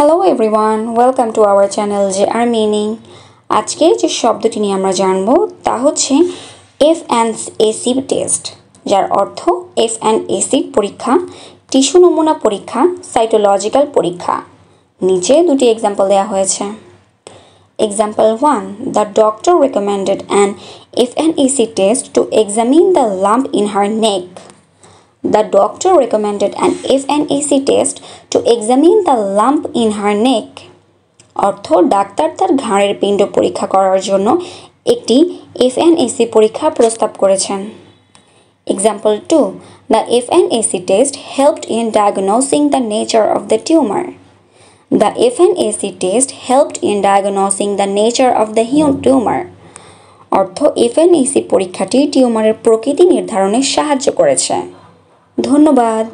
Hello everyone welcome to our channel যে আর meaning আজকে যে শব্দটি নিয়ে আমরা জানব, তা হচ্ছে এফ অ্যান্ড এসি টেস্ট যার অর্থ এফ অ্যান্ড এসি পরীক্ষা টিস্যু নমুনা পরীক্ষা সাইটোলজিক্যাল পরীক্ষা। নিচে দুটি এক্সাম্পল দেওয়া হয়েছে। Example one the doctor recommended an F and AC test to examine the lump in her neck The doctor recommended an FNAC test to examine the lump in her neck. অর্থ, ডাক্তার তার ঘাড়ের পিণ্ড পরীক্ষা করার জন্য একটি এফএনএসি পরীক্ষা প্রস্তাব করেছেন। Example two the FNAC test helped in diagnosing the nature of the tumour the FNAC test helped in diagnosing the nature of the hume tumour অর্থ এফএনএসি পরীক্ষাটি টিউমারের প্রকৃতি নির্ধারণে সাহায্য করেছে। ধন্যবাদ।